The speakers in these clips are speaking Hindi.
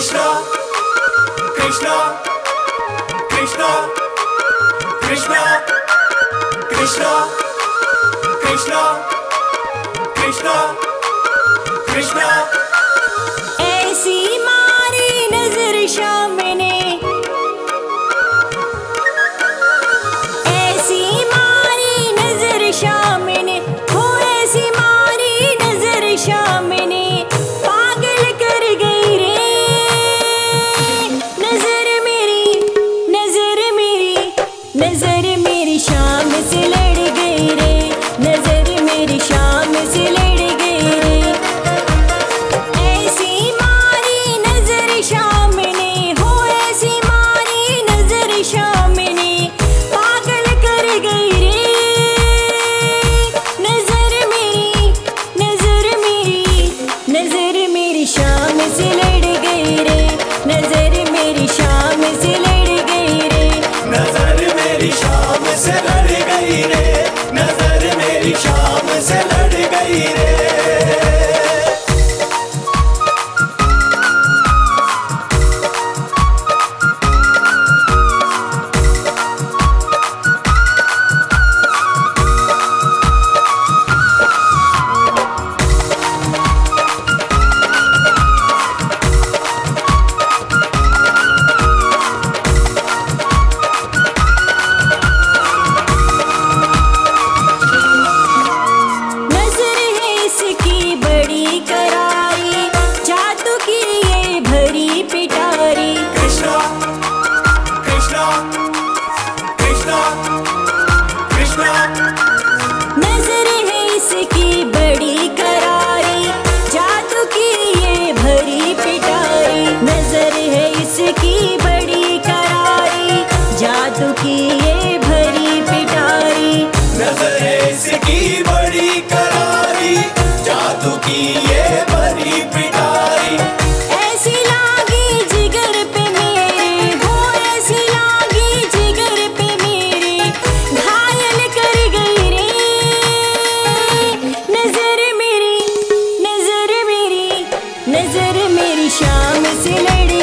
कृष्णा कृष्णा कृष्णा कृष्णा कृष्णा कृष्णा Meze शाम से लड़ गई रे। नज़र मेरी शाम से लड़ी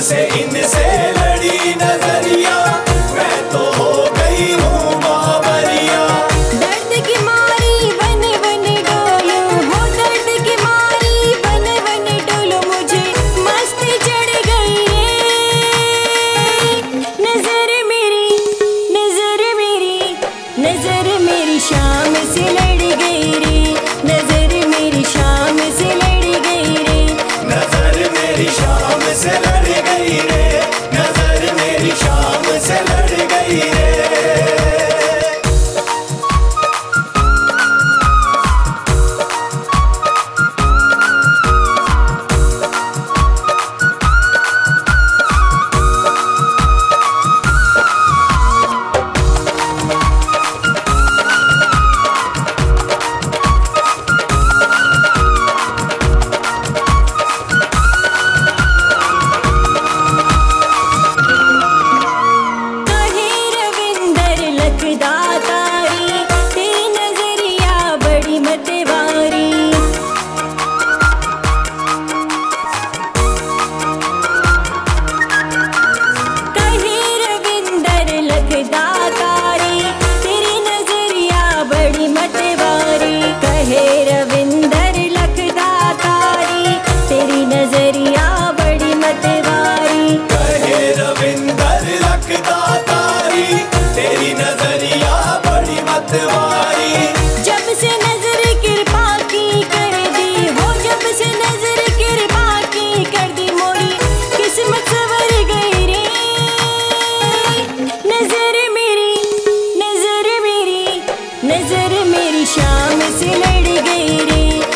say in this air. yeah. they die. मेरी शाम से लड़ गई रे।